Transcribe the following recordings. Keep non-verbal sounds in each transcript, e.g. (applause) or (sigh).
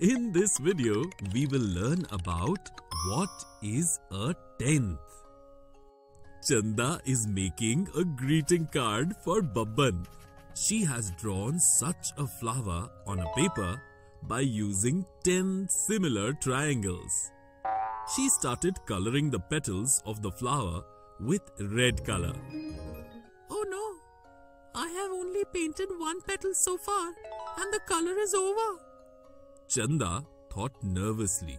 In this video, we will learn about what is a tenth. Chanda is making a greeting card for Babban. She has drawn such a flower on a paper by using 10 similar triangles. She started coloring the petals of the flower with red color. Oh no! I have only painted one petal so far and the color is over. Chanda thought nervously.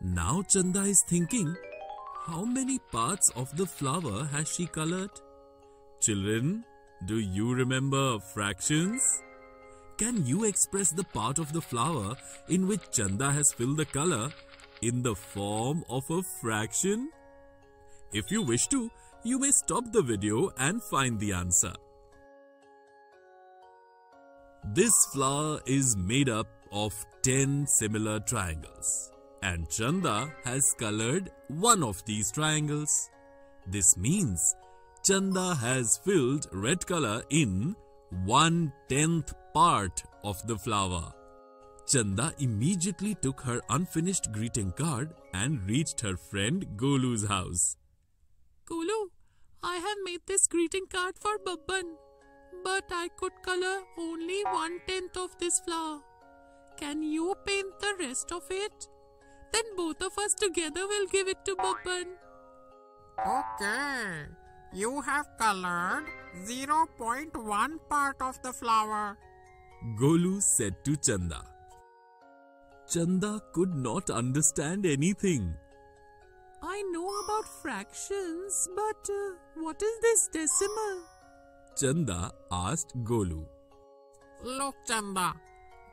Now Chanda is thinking, how many parts of the flower has she colored? Children, do you remember fractions? Can you express the part of the flower in which Chanda has filled the color in the form of a fraction? If you wish to, you may stop the video and find the answer. This flower is made up of 10 similar triangles and Chanda has colored one of these triangles. This means Chanda has filled red color in one tenth part of the flower. Chanda immediately took her unfinished greeting card and reached her friend Golu's house. Golu, I have made this greeting card for Babban, but I could color only one tenth of this flower. Can you paint the rest of it? Then both of us together will give it to Babban. Okay, you have colored 0.1 part of the flower. Golu said to Chanda. Chanda could not understand anything. I know about fractions, but uh, what is this decimal? Chanda asked Golu. Look, Chanda,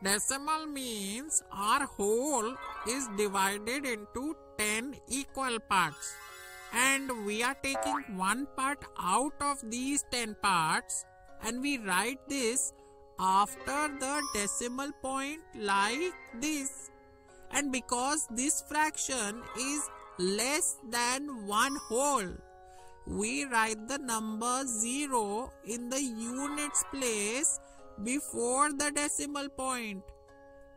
decimal means our whole is divided into 10 equal parts. And we are taking one part out of these 10 parts and we write this after the decimal point like this. And because this fraction is less than one whole, we write the number 0 in the units place before the decimal point.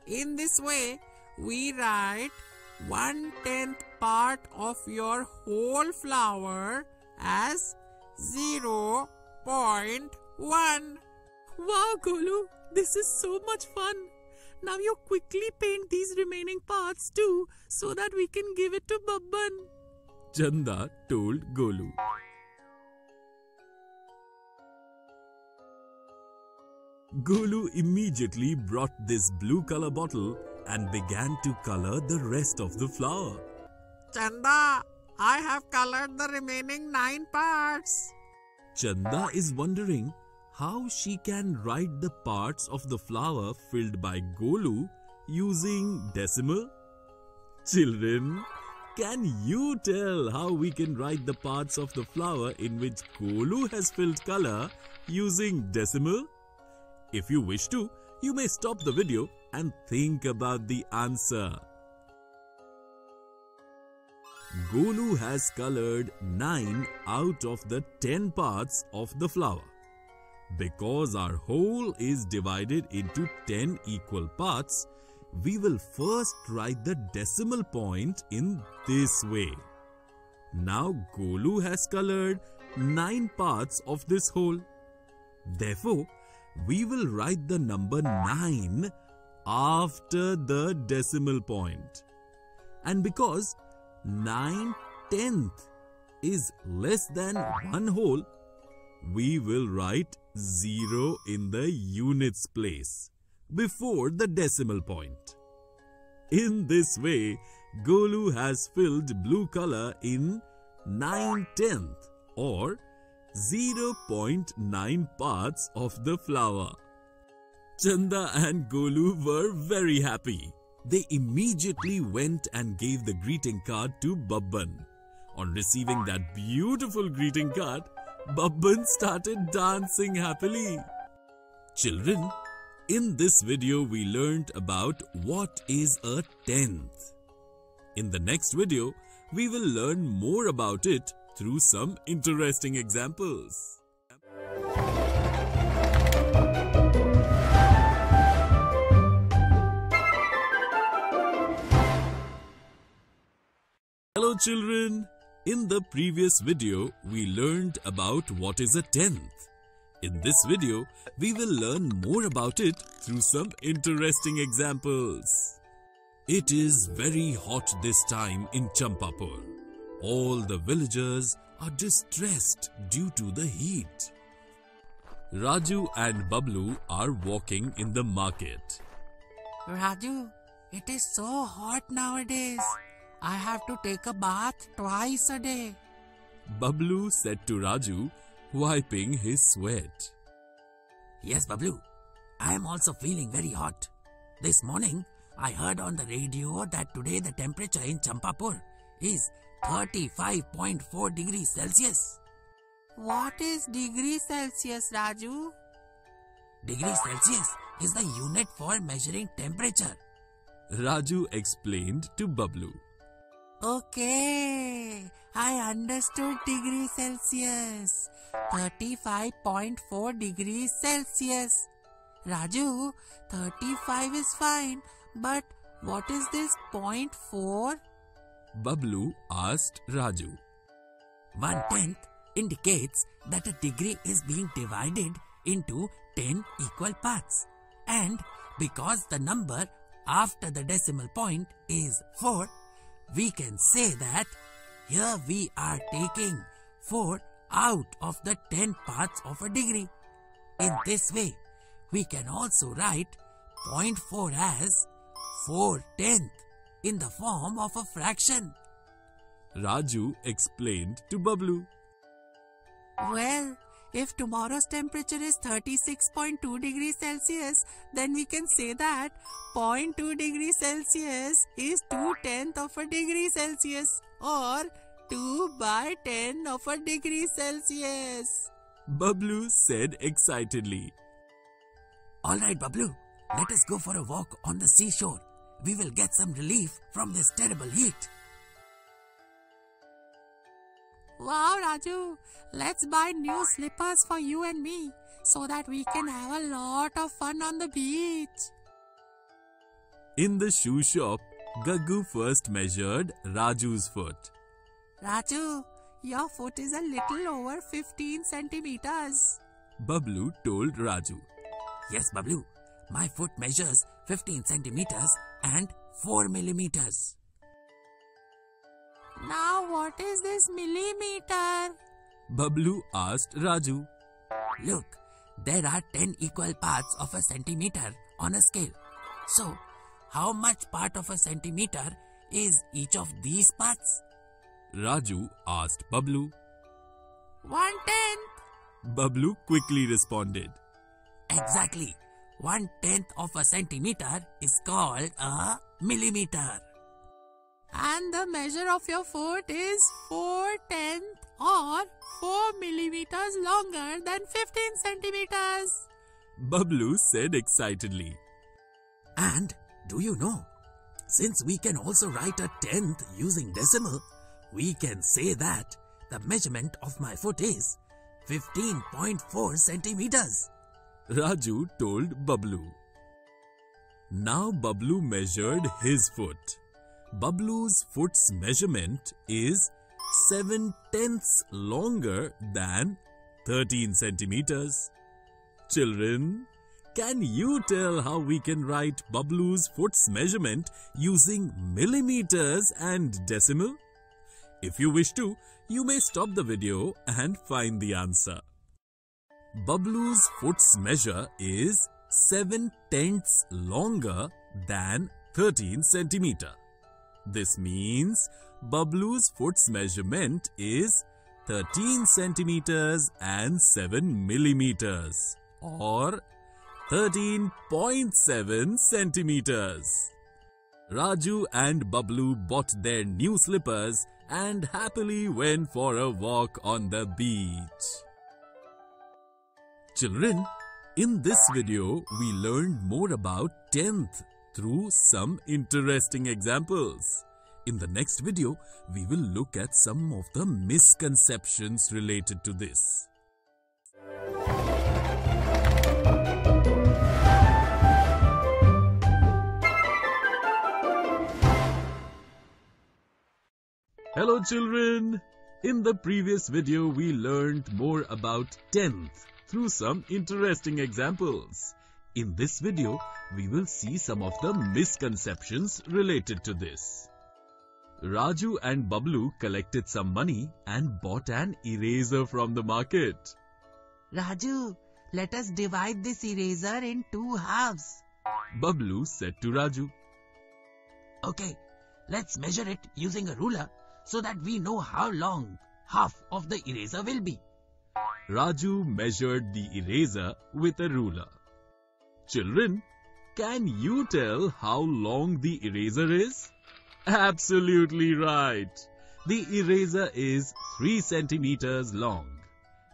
In this way, we write one tenth part of your whole flower as 0.1. Wow, Golu, this is so much fun. Now you quickly paint these remaining parts too so that we can give it to Babban. Chanda told Golu. Golu immediately brought this blue color bottle and began to color the rest of the flower. Chanda, I have colored the remaining 9 parts. Chanda is wondering how she can write the parts of the flower filled by Golu using decimal. Children, can you tell how we can write the parts of the flower in which Golu has filled color using decimal? If you wish to, you may stop the video and think about the answer. Golu has colored 9 out of the 10 parts of the flower. Because our whole is divided into 10 equal parts, we will first write the decimal point in this way. Now Golu has colored 9 parts of this whole. Therefore, we will write the number 9 after the decimal point. And because 9 tenth is less than 1 whole, we will write 0 in the units place before the decimal point. In this way, Golu has filled blue color in 9 tenth or 0.9 parts of the flower. Chanda and Golu were very happy. They immediately went and gave the greeting card to Babban. On receiving that beautiful greeting card, Babban started dancing happily. Children, in this video we learned about what is a tenth. In the next video, we will learn more about it through some interesting examples. Hello children, in the previous video we learned about what is a tenth. In this video, we will learn more about it through some interesting examples. It is very hot this time in Champapur. All the villagers are distressed due to the heat. Raju and Bablu are walking in the market. Raju, it is so hot nowadays. I have to take a bath twice a day. Bablu said to Raju, wiping his sweat. Yes, Bablu. I am also feeling very hot. This morning, I heard on the radio that today the temperature in Champapur is 35.4 degrees Celsius. What is degree Celsius, Raju? Degree Celsius is the unit for measuring temperature. Raju explained to Bablu. Okay, I understood degree Celsius. 35.4 degrees Celsius. Raju, 35 is fine, but what is this point 4? Bablu asked Raju. One tenth indicates that a degree is being divided into 10 equal parts. And because the number after the decimal point is 4, we can say that here we are taking 4 out of the 10 parts of a degree. In this way, we can also write 0.4 as 4 tenth in the form of a fraction. Raju explained to Bablu. Well, if tomorrow's temperature is 36.2 degrees Celsius, then we can say that 0.2 degrees Celsius is 2 tenth of a degree Celsius or 2 by 10 of a degree Celsius. Bablu said excitedly. Alright, Bablu, let us go for a walk on the seashore. We will get some relief from this terrible heat. Wow, Raju, let's buy new slippers for you and me so that we can have a lot of fun on the beach. In the shoe shop, Gaggu first measured Raju's foot. Raju, your foot is a little over 15 centimeters. Bablu told Raju. Yes, Bablu, my foot measures 15 centimeters and 4 millimeters. Now, what is this millimeter? Bablu asked Raju. Look, there are 10 equal parts of a centimeter on a scale. So, how much part of a centimeter is each of these parts? Raju asked Bablu. One tenth. Bablu quickly responded. Exactly. One tenth of a centimeter is called a millimeter. And the measure of your foot is 4 tenth or 4 millimeters longer than 15 centimeters. Bablu said excitedly. And do you know? Since we can also write a tenth using decimal, we can say that the measurement of my foot is 15.4 centimeters. Raju told Bablu. Now Bablu measured his foot. Bablu's foot's measurement is 7 tenths longer than 13 centimeters. Children, can you tell how we can write Bablu's foot's measurement using millimeters and decimal? If you wish to, you may stop the video and find the answer. Bablu's foot's measure is 7 tenths longer than 13 centimeter. This means Bablu's foot's measurement is 13 centimeters and 7 millimeters or 13.7 centimeters. Raju and Bablu bought their new slippers and happily went for a walk on the beach. Children, in this video, we learned more about 10th through some interesting examples. In the next video, we will look at some of the misconceptions related to this. Hello children! In the previous video we learned more about tenth through some interesting examples. In this video we will see some of the misconceptions related to this. Raju and Bablu collected some money and bought an eraser from the market. Raju, let us divide this eraser in two halves. Bablu said to Raju. Okay, let's measure it using a ruler so that we know how long half of the eraser will be. Raju measured the eraser with a ruler. Children, can you tell how long the eraser is? Absolutely right. The eraser is 3 centimeters long.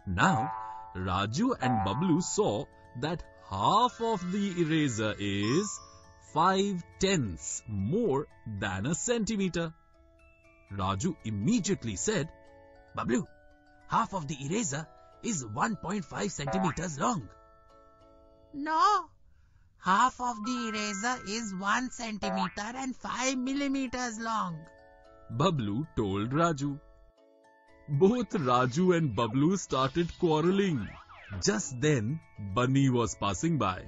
Now, Raju and Bablu saw that half of the eraser is 5 tenths more than a centimeter. Raju immediately said, Bablu, half of the eraser is 1.5 centimeters long. No, half of the eraser is 1 centimeter and 5 millimeters long. Bablu told Raju. Both Raju and Bablu started quarreling. Just then, Bunny was passing by.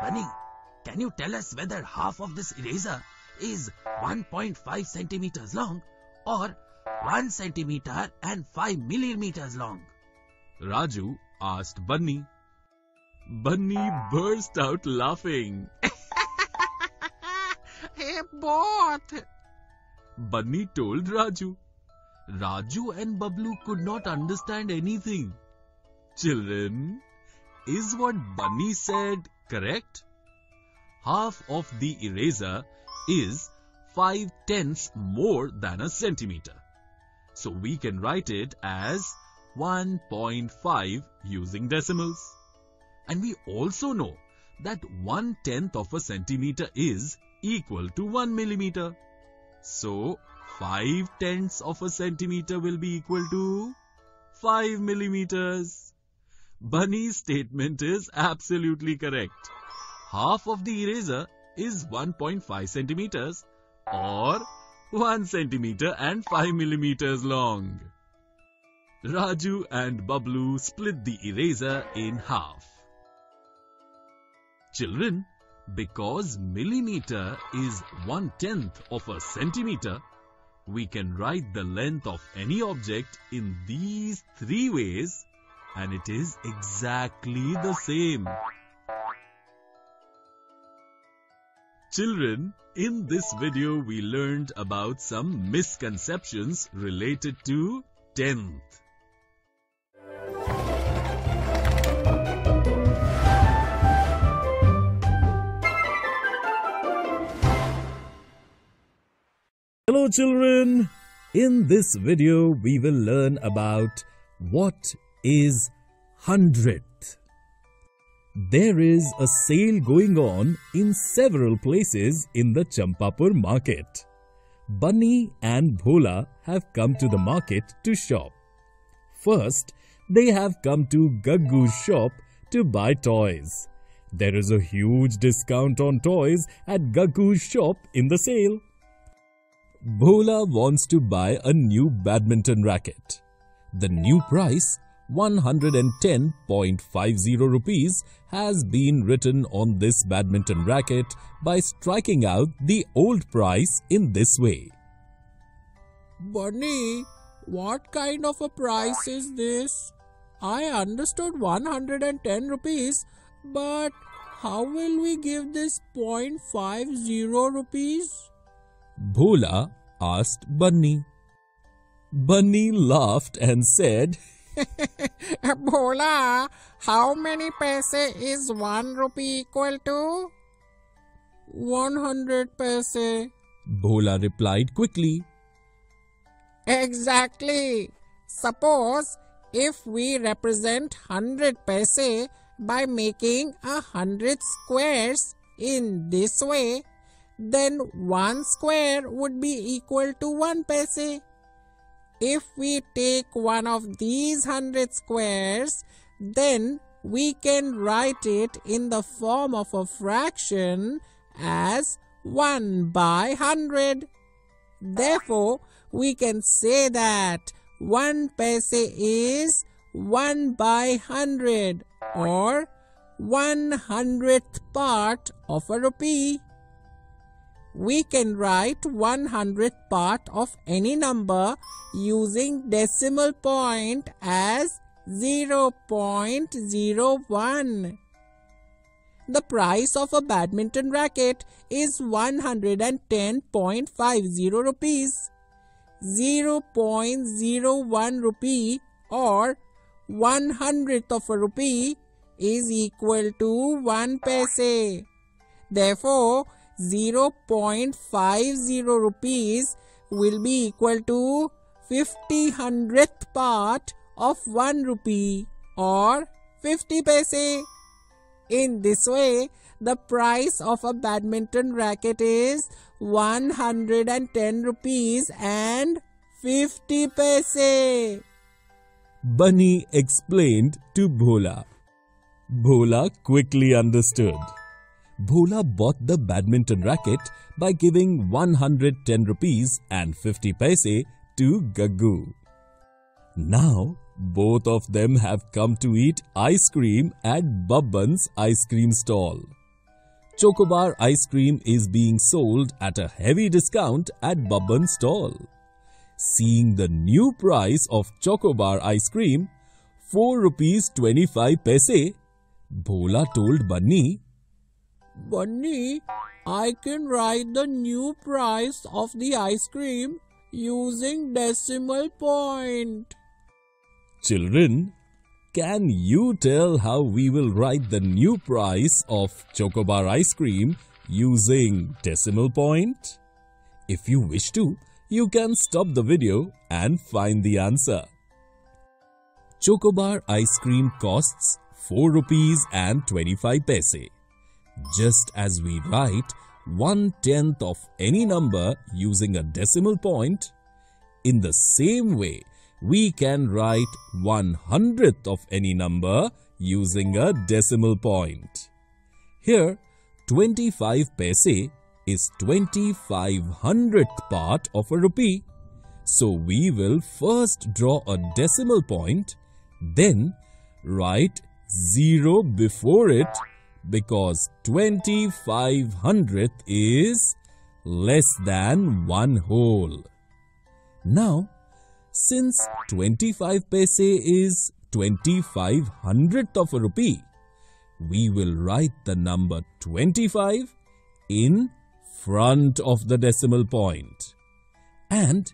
Bunny, can you tell us whether half of this eraser is 1.5 centimeters long or 1 centimeter and 5 millimeters long? Raju asked Bunny. Bunny burst out laughing. (laughs) hey, both. Bunny told Raju. Raju and Bablu could not understand anything. Children, is what Bunny said correct? Half of the eraser is 5 tenths more than a centimeter. So we can write it as 1.5 using decimals. And we also know that 1 tenth of a centimeter is equal to 1 millimeter. So 5 tenths of a centimeter will be equal to 5 millimeters. Bunny's statement is absolutely correct. Half of the eraser is 1.5 centimeters or 1 centimeter and 5 millimeters long. Raju and Bablu split the eraser in half. Children, because millimeter is one tenth of a centimeter, we can write the length of any object in these three ways and it is exactly the same. Children, in this video we learned about some misconceptions related to tenth. Hello children! In this video we will learn about what is hundredth. There is a sale going on in several places in the Champapur market. Bunny and Bhola have come to the market to shop. First, they have come to Gaggu's shop to buy toys. There is a huge discount on toys at Gaggu's shop in the sale. Bhola wants to buy a new badminton racket. The new price 110.50 rupees has been written on this badminton racket by striking out the old price in this way. Bunny, what kind of a price is this? I understood 110 rupees, but how will we give this 0.50 rupees? Bhola asked Bunny. Bunny laughed and said, (laughs) Bhola, how many paise is 1 rupee equal to? 100 paise. Bhola replied quickly. Exactly. Suppose if we represent 100 paise by making a hundred squares in this way, then one square would be equal to one paise. If we take one of these hundred squares, then we can write it in the form of a fraction as 1 by 100. Therefore, we can say that 1 paise is 1 by 100 or 1 hundredth part of a rupee. We can write 1 hundredth part of any number using decimal point as 0.01. The price of a badminton racket is 110.50 rupees. 0.01 rupee or 1 hundredth of a rupee is equal to 1 paise. Therefore, 0.50 rupees will be equal to 50 hundredth part of 1 rupee or 50 paise. In this way, the price of a badminton racket is 110 rupees and 50 paise. Bunny explained to Bhola. Bhola quickly understood. Bhola bought the badminton racket by giving 110 rupees and 50 paise to Gaggu. Now, both of them have come to eat ice cream at Babban's ice cream stall. Chocobar ice cream is being sold at a heavy discount at Babban's stall. Seeing the new price of Chocobar ice cream, 4 rupees 25 paise, Bhola told Bunny, Bunny, I can write the new price of the ice cream using decimal point. Children, can you tell how we will write the new price of Chocobar ice cream using decimal point? If you wish to, you can stop the video and find the answer. Chocobar ice cream costs 4 rupees and 25 paise. Just as we write one tenth of any number using a decimal point, in the same way, we can write one hundredth of any number using a decimal point. Here, 25 paise is 25 hundredth part of a rupee. So we will first draw a decimal point, then write 0 before it because 25 hundredth is less than 1 whole. Now, since 25 paise is 25 hundredth of a rupee, we will write the number 25 in front of the decimal point. And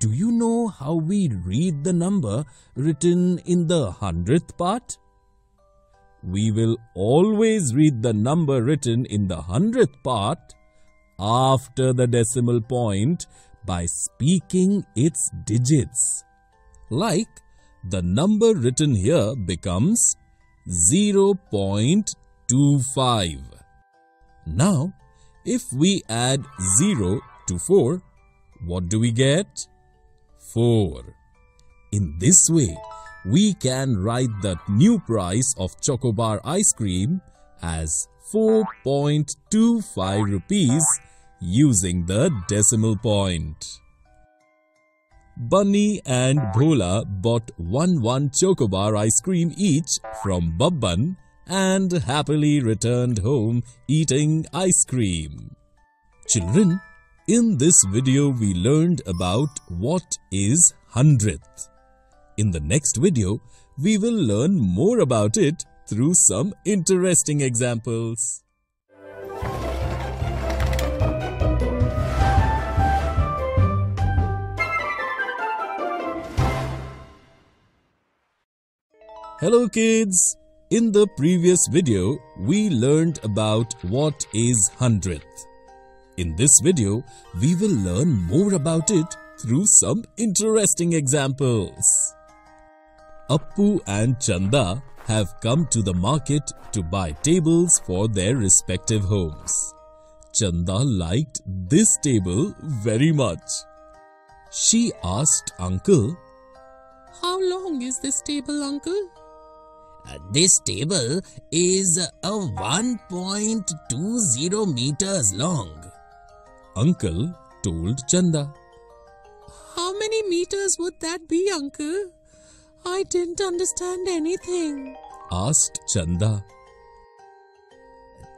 do you know how we read the number written in the hundredth part? We will always read the number written in the hundredth part after the decimal point by speaking its digits. Like the number written here becomes 0.25. Now, if we add 0 to 4, what do we get? 4. In this way, we can write the new price of Chocobar ice cream as 4.25 rupees using the decimal point. Bunny and Bhola bought one one Chocobar ice cream each from Babban and happily returned home eating ice cream. Children, in this video we learned about what is hundredth. In the next video, we will learn more about it through some interesting examples. Hello kids! In the previous video, we learned about what is hundredth. In this video, we will learn more about it through some interesting examples. Appu and Chanda have come to the market to buy tables for their respective homes. Chanda liked this table very much. She asked uncle, How long is this table, uncle? Uh, this table is a 1.20 meters long. Uncle, told Chanda. How many meters would that be, uncle? I didn't understand anything. Asked Chanda.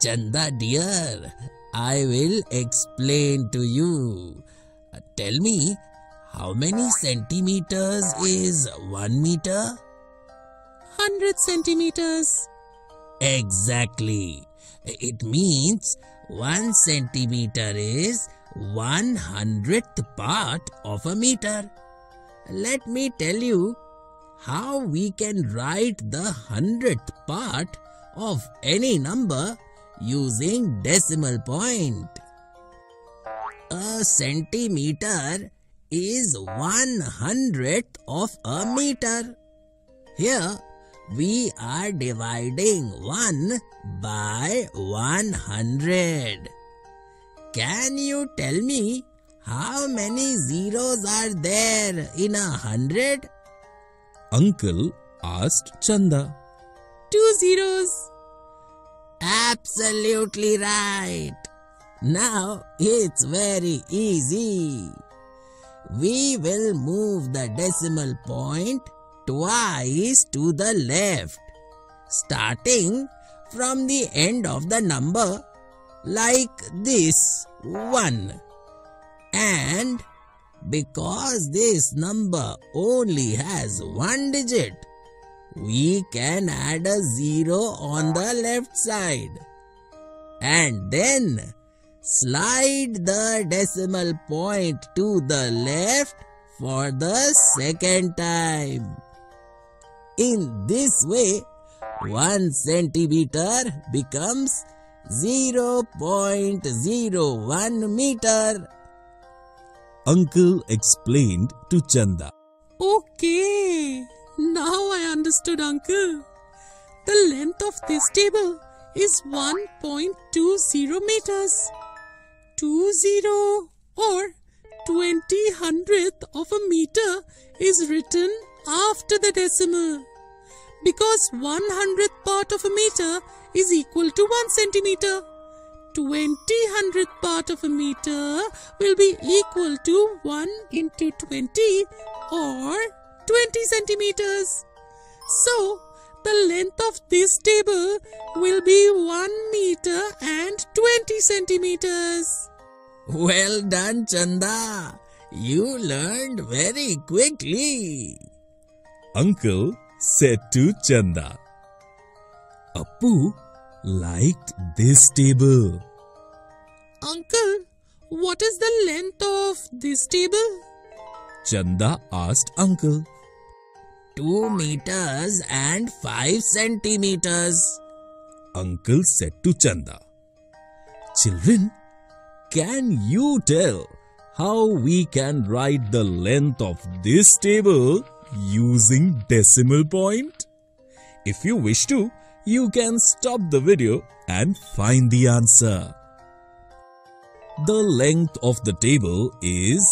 Chanda dear, I will explain to you. Uh, Tell me, how many centimeters is 1 meter? 100 centimeters. Exactly. It means 1 centimeter is 1 hundredth part of a meter. Let me tell you how we can write the hundredth part of any number using decimal point. A centimeter is one hundredth of a meter. Here we are dividing 1 by 100. Can you tell me how many zeros are there in a hundred? Uncle asked Chanda. Two zeros. Absolutely right. Now it's very easy. We will move the decimal point twice to the left, starting from the end of the number like this 1. And because this number only has one digit, we can add a zero on the left side. And then slide the decimal point to the left for the second time. In this way, 1 centimeter becomes 0.01 meter. Uncle explained to Chanda. Okay. Now I understood, uncle. The length of this table is 1.20 meters. 20 or 20 hundredth of a meter is written after the decimal. Because 1 hundredth part of a meter is equal to 1 centimeter. 20 hundredth part of a meter will be equal to 1 into 20 or 20 centimeters. So, the length of this table will be 1 meter and 20 centimeters. Well done, Chanda. You learned very quickly. Uncle said to Chanda. Appu liked this table. Uncle, what is the length of this table? Chanda asked Uncle. 2 meters and 5 centimeters. Uncle said to Chanda. Children, can you tell how we can write the length of this table using decimal point? If you wish to, you can stop the video and find the answer. The length of the table is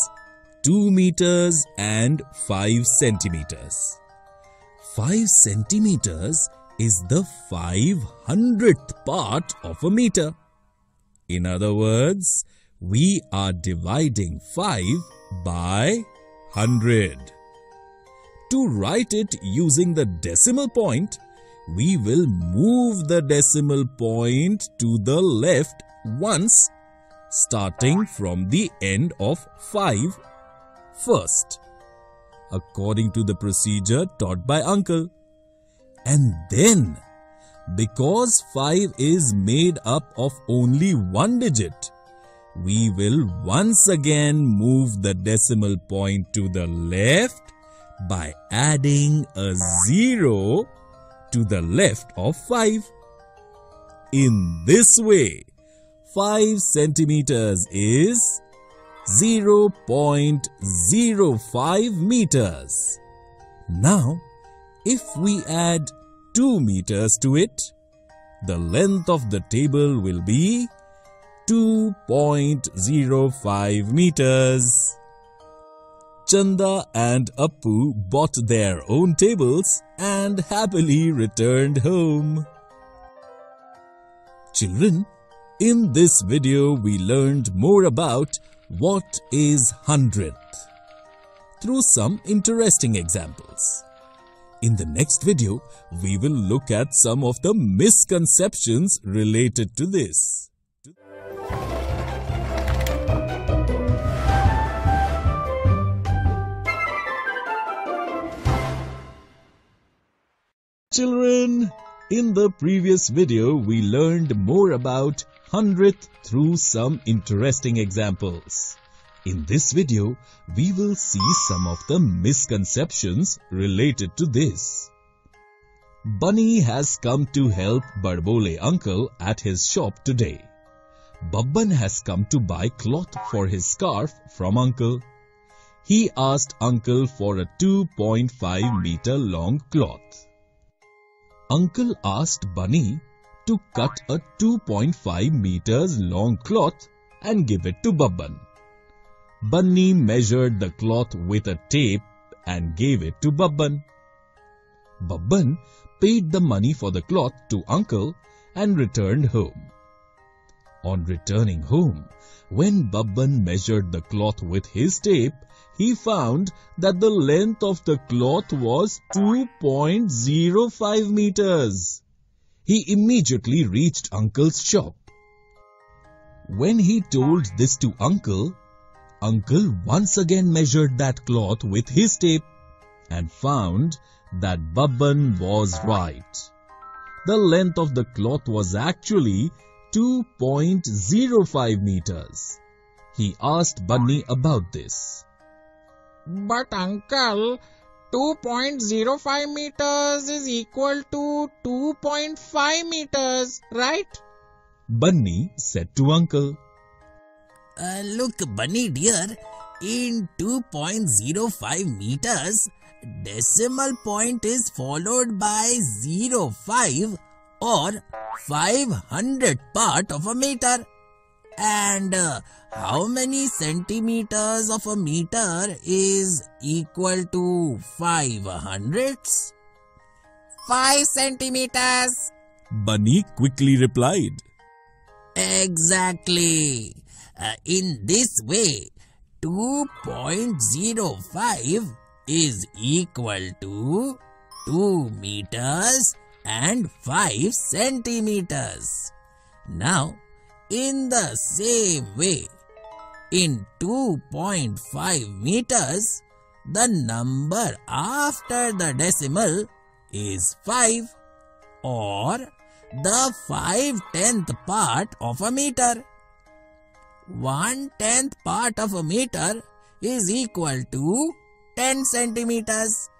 2 meters and 5 centimeters. 5 centimeters is the 500th part of a meter. In other words, we are dividing 5 by 100. To write it using the decimal point, we will move the decimal point to the left once, starting from the end of 5 first, according to the procedure taught by Uncle. And then, because 5 is made up of only one digit, we will once again move the decimal point to the left by adding a 0 to the left of 5. In this way, 5 centimeters is 0.05 meters. Now, if we add 2 meters to it, the length of the table will be 2.05 meters. Chanda and Appu bought their own tables and happily returned home. Children, in this video we learned more about what is hundredth? Through some interesting examples. In the next video, we will look at some of the misconceptions related to this. Children, in the previous video, we learned more about hundredth through some interesting examples. In this video, we will see some of the misconceptions related to this. Bunny has come to help Barbole uncle at his shop today. Babban has come to buy cloth for his scarf from uncle. He asked uncle for a 2.5 meter long cloth. Uncle asked Bunny to cut a 2.5 meters long cloth and give it to Babban. Bunny measured the cloth with a tape and gave it to Babban. Babban paid the money for the cloth to uncle and returned home. On returning home, when Babban measured the cloth with his tape, he found that the length of the cloth was 2.05 meters. He immediately reached uncle's shop. When he told this to uncle, uncle once again measured that cloth with his tape and found that Babban was right. The length of the cloth was actually 2.05 meters. He asked Bunny about this. But uncle, 2.05 meters is equal to 2.5 meters, right? Bunny said to uncle. Uh, look, Bunny dear, in 2.05 meters, decimal point is followed by 05 or 500 part of a meter. And uh, how many centimeters of a meter is equal to 5 hundredths? 5 centimeters. Bunny quickly replied. Exactly. Uh, in this way, 2.05 is equal to 2 meters and 5 centimeters. Now, in the same way, in 2.5 meters, the number after the decimal is 5 or the 5 tenth part of a meter. 1 tenth part of a meter is equal to 10 centimeters.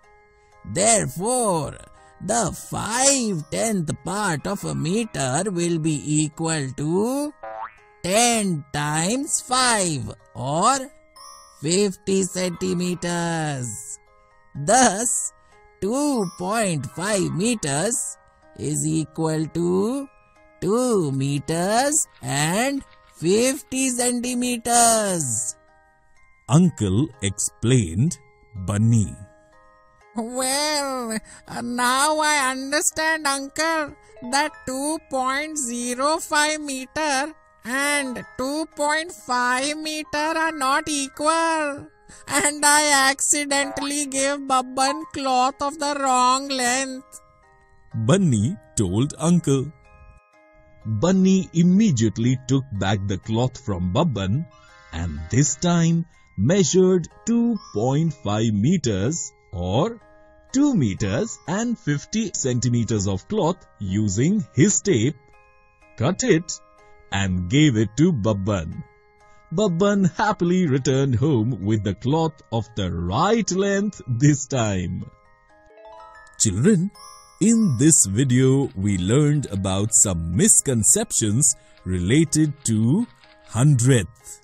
Therefore, the 5 tenth part of a meter will be equal to 10 times 5 or 50 centimeters. Thus, 2.5 meters is equal to 2 meters and 50 centimeters. Uncle explained Bunny. Well, now I understand, uncle, that 2.05 meter and 2.5 meter are not equal. And I accidentally gave Babban cloth of the wrong length. Bunny told uncle. Bunny immediately took back the cloth from Babban and this time measured 2.5 meters or 2 meters and 50 centimeters of cloth using his tape, cut it and gave it to Babban. Babban happily returned home with the cloth of the right length this time. Children, in this video, we learned about some misconceptions related to hundredth.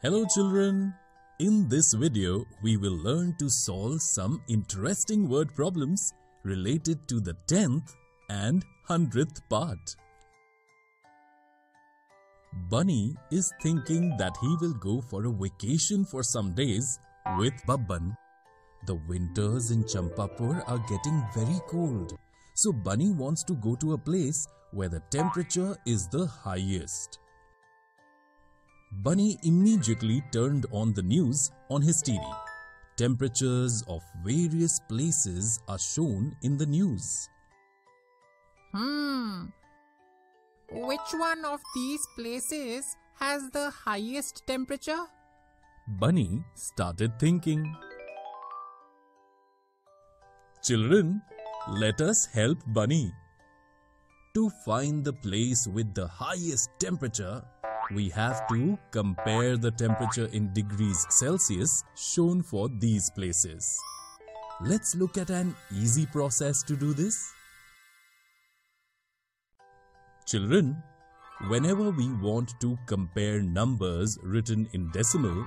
Hello children, in this video, we will learn to solve some interesting word problems related to the 10th and 100th part. Bunny is thinking that he will go for a vacation for some days with Babban. The winters in Champapur are getting very cold. So Bunny wants to go to a place where the temperature is the highest. Bunny immediately turned on the news on his TV. Temperatures of various places are shown in the news. Hmm. Which one of these places has the highest temperature? Bunny started thinking. Children, let us help Bunny. To find the place with the highest temperature, we have to compare the temperature in degrees Celsius shown for these places. Let's look at an easy process to do this. Children, whenever we want to compare numbers written in decimal,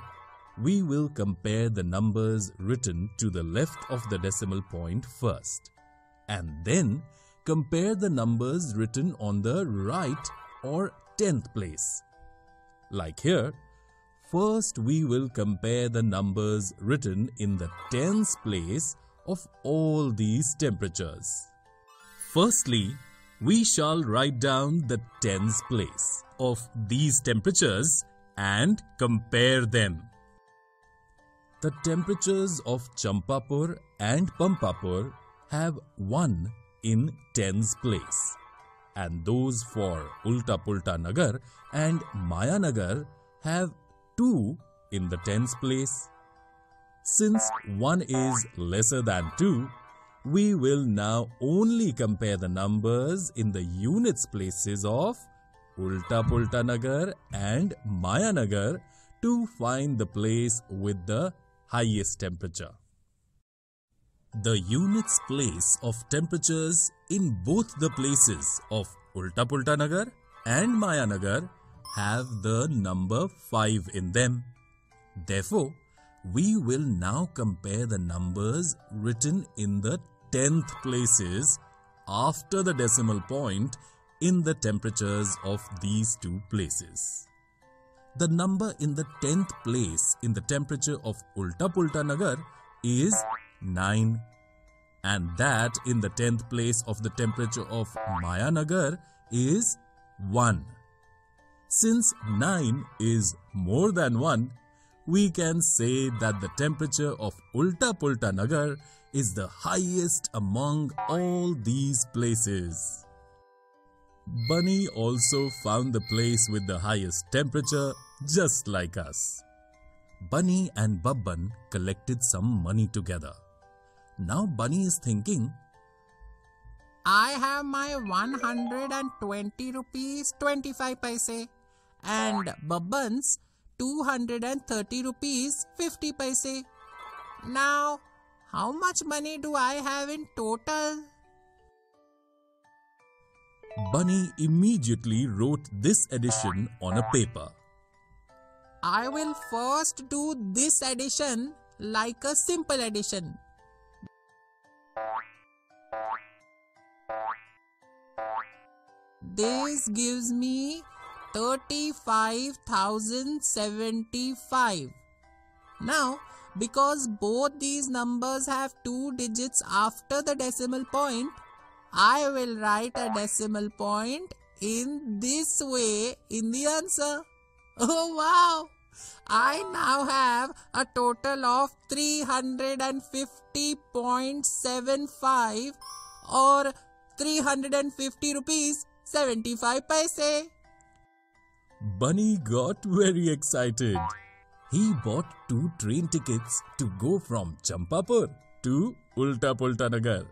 we will compare the numbers written to the left of the decimal point first and then compare the numbers written on the right or tenth place. Like here, first we will compare the numbers written in the tens place of all these temperatures. Firstly, we shall write down the tens place of these temperatures and compare them. The temperatures of Champapur and Pampapur have 1 in tens place and those for Ulta Pulta Nagar and Maya Nagar have 2 in the tens place. Since 1 is lesser than 2, we will now only compare the numbers in the units places of Ulta Pulta Nagar and Maya Nagar to find the place with the highest temperature. The units place of temperatures in both the places of Ulta Pulta Nagar and Maya Nagar have the number 5 in them. Therefore, we will now compare the numbers written in the 10th places after the decimal point in the temperatures of these two places. The number in the 10th place in the temperature of Ulta Pulta Nagar is 9 and that in the 10th place of the temperature of Mayanagar is 1. Since 9 is more than 1, we can say that the temperature of Ulta Pulta Nagar is the highest among all these places. Bunny also found the place with the highest temperature just like us. Bunny and Babban collected some money together. Now Bunny is thinking, I have my 120 rupees 25 paise and Babban's 230 rupees 50 paise. Now, how much money do I have in total? Bunny immediately wrote this addition on a paper. I will first do this addition like a simple addition. This gives me 35,075. Now, because both these numbers have two digits after the decimal point, I will write a decimal point in this way in the answer. (laughs) Oh wow! I now have a total of 350.75 or 350 rupees 75 paise. Bunny got very excited. He bought two train tickets to go from Champapur to Ulta Pulta Nagar.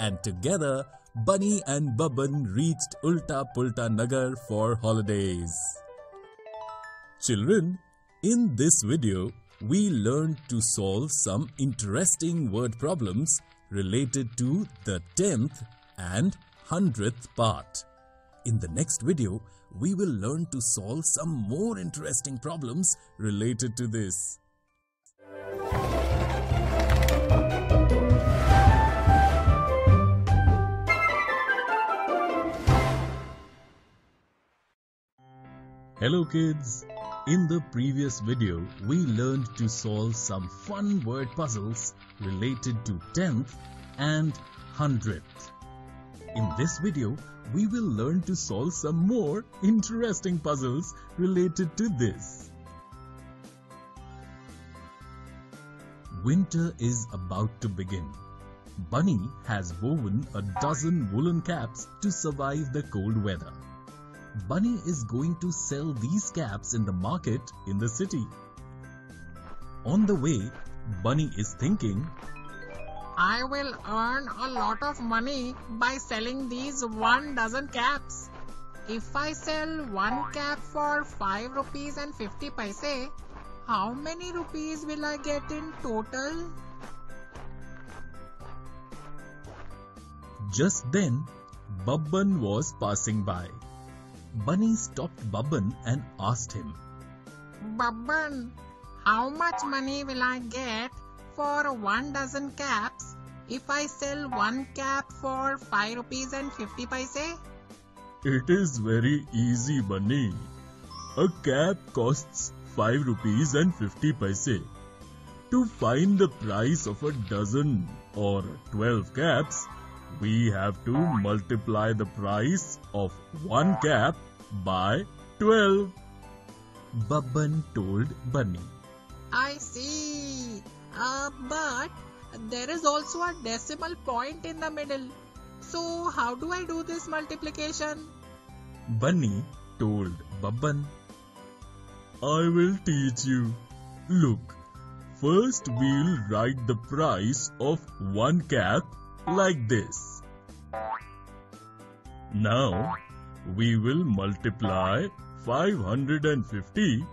And together, Bunny and Babban reached Ulta Pulta Nagar for holidays. Children, in this video, we learned to solve some interesting word problems related to the 10th and 100th part. In the next video, we will learn to solve some more interesting problems related to this. Hello kids, In the previous video, we learned to solve some fun word puzzles related to 10th and 100th. In this video, we will learn to solve some more interesting puzzles related to this. Winter is about to begin. Bunny has woven a dozen woolen caps to survive the cold weather. Bunny is going to sell these caps in the market in the city. On the way, Bunny is thinking, I will earn a lot of money by selling these one dozen caps. If I sell one cap for 5 rupees and 50 paise, how many rupees will I get in total? Just then, Babban was passing by. Bunny stopped Babban and asked him, Babban, how much money will I get for one dozen caps if I sell one cap for 5 rupees and 50 paise? It is very easy, Bunny. A cap costs 5 rupees and 50 paise. To find the price of a dozen or 12 caps, we have to multiply the price of one cap by 12. Babban told Bunny. I see. Uh, but there is also a decimal point in the middle. So how do I do this multiplication? Bunny told Babban. I will teach you. Look, first we'll write the price of one cap like this. Now, we will multiply 550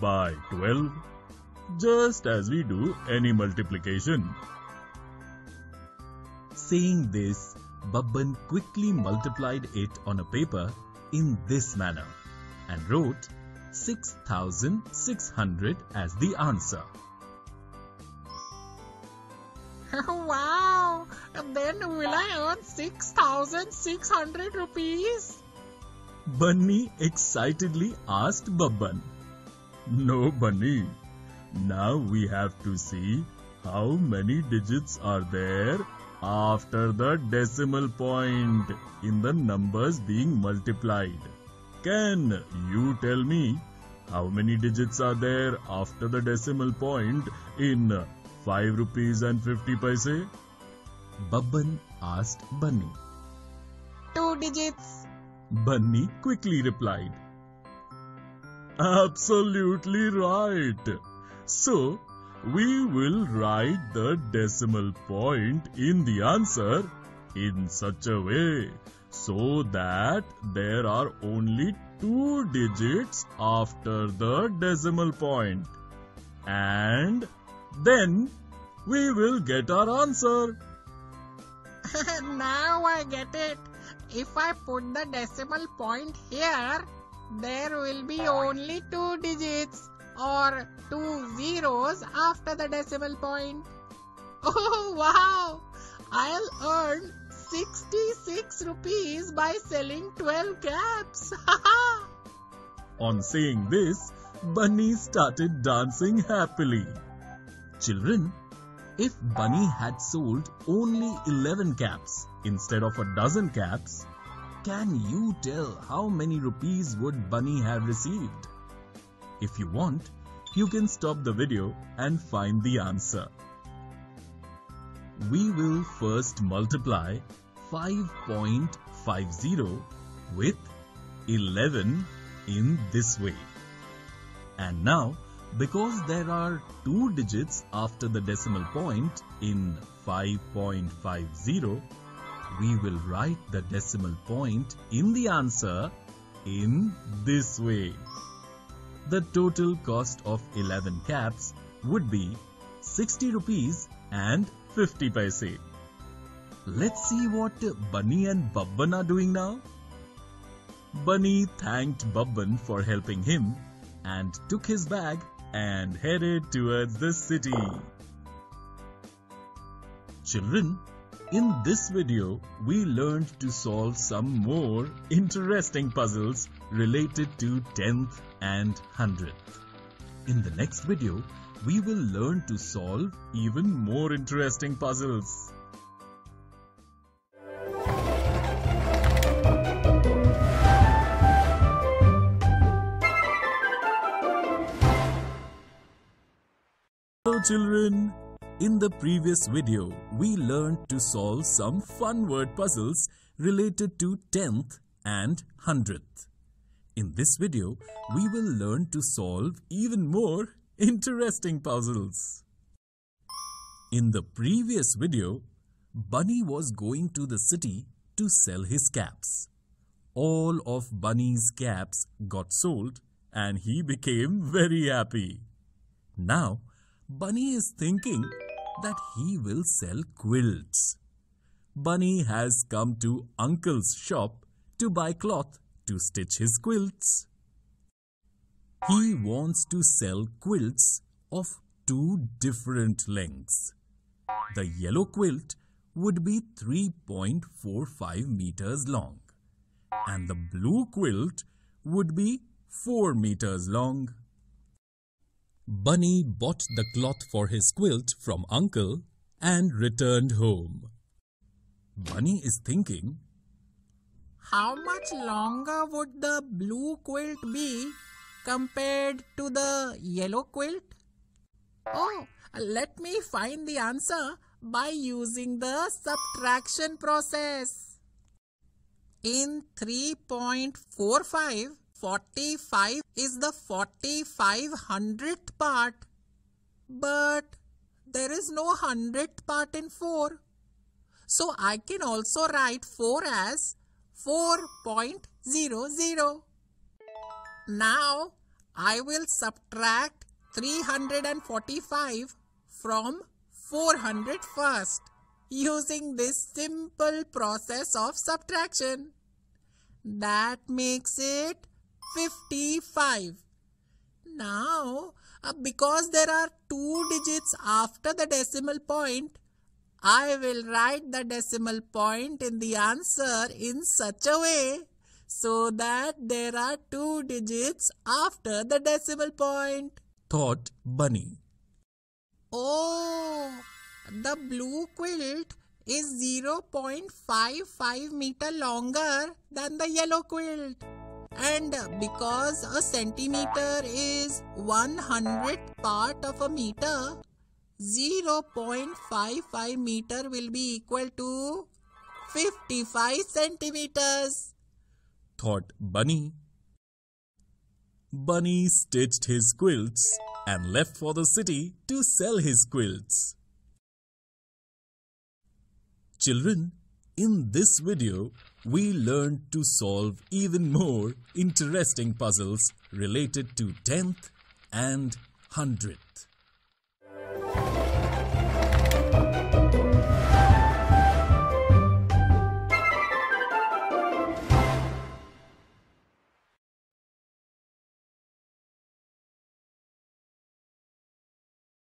by 12, just as we do any multiplication. Saying this, Babban quickly multiplied it on a paper in this manner and wrote 6600 as the answer. (laughs) wow! And Then will I earn 6600 rupees? Bunny excitedly asked Babban. No, Bunny. Now we have to see how many digits are there after the decimal point in the numbers being multiplied. Can you tell me how many digits are there after the decimal point in 5 rupees and 50 paise? Babban asked Bunny. Two digits. Bunny quickly replied. Absolutely right. So, we will write the decimal point in the answer in such a way so that there are only two digits after the decimal point. And then we will get our answer. (laughs) now I get it. If I put the decimal point here, there will be only two digits or two zeros after the decimal point. (laughs) Oh wow! I'll earn 66 rupees by selling 12 caps. (laughs) On saying this, Bunny started dancing happily. Children, if Bunny had sold only 11 caps instead of a dozen caps, can you tell how many rupees would Bunny have received? If you want, you can stop the video and find the answer. We will first multiply 5.50 with 11 in this way. And now, because there are two digits after the decimal point in 5.50, we will write the decimal point in the answer in this way. The total cost of 11 caps would be 60 rupees and 50 paise. Let's see what Bunny and Babban are doing now. Bunny thanked Babban for helping him and took his bag and headed towards the city. Children, in this video, we learned to solve some more interesting puzzles related to 10th and 100th. In the next video, we will learn to solve even more interesting puzzles. Children! In the previous video, we learned to solve some fun word puzzles related to 10th and 100th. In this video, we will learn to solve even more (laughs) interesting puzzles. In the previous video, Bunny was going to the city to sell his caps. All of Bunny's caps got sold and he became very happy. Now, Bunny is thinking that he will sell quilts. Bunny has come to Uncle's shop to buy cloth to stitch his quilts. He wants to sell quilts of two different lengths. The yellow quilt would be 3.45 meters long and the blue quilt would be 4 meters long. Bunny bought the cloth for his quilt from uncle and returned home. Bunny is thinking, How much longer would the blue quilt be compared to the yellow quilt? Oh, let me find the answer by using the subtraction process. In 3.45, 45 is the 45 hundredth part. But there is no hundredth part in 4. So I can also write 4 as 4.00. Now I will subtract 345 from 400 first using this simple process of subtraction. That makes it 55. Now, uh, because there are two digits after the decimal point, I will write the decimal point in the answer in such a way so that there are two digits after the decimal point. Thought Bunny. Oh, the blue quilt is 0.55 meter longer than the yellow quilt. And because a centimeter is 100th part of a meter, 0.55 meter will be equal to 55 centimeters. Thought Bunny. Bunny stitched his quilts and left for the city to sell his quilts. Children, in this video, we learned to solve even more interesting puzzles related to 10th and 100th.